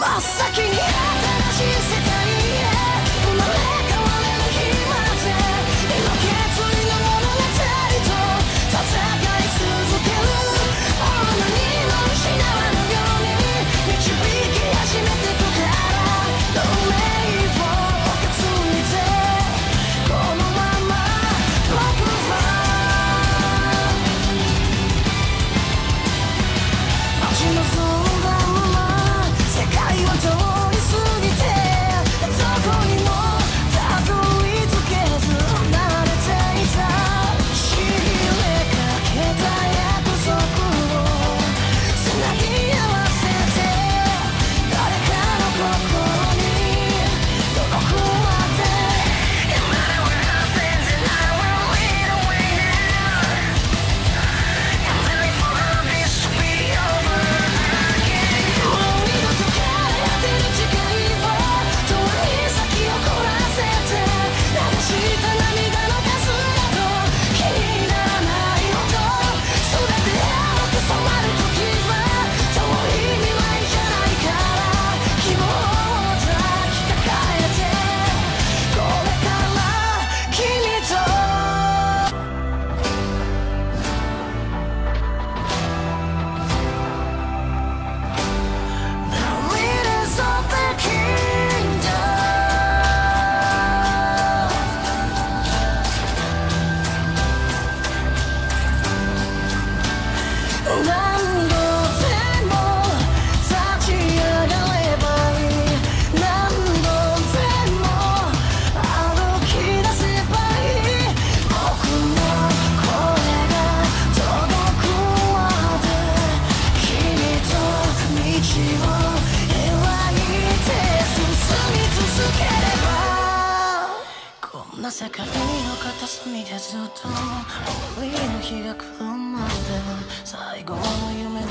真っ先にな世界の片隅でずっと。終わりの日が来るまで最後の夢